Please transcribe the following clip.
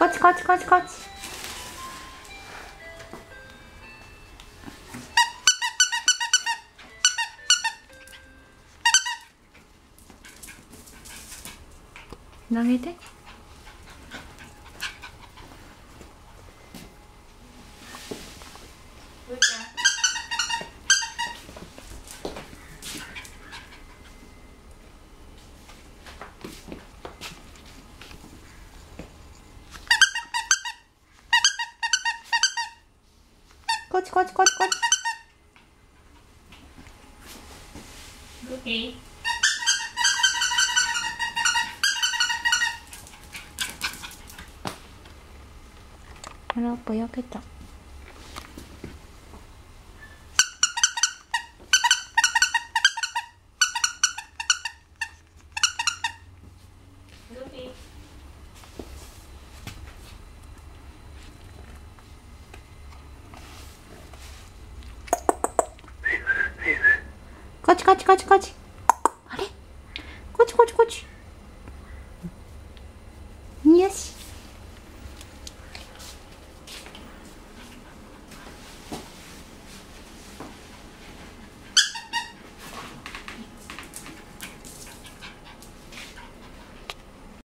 こっちこっちこっちこっち投げて。こっちこっちこっちこっち Okay. あらぼこっちこっちこっちこっちあれ？こっちこっちこっち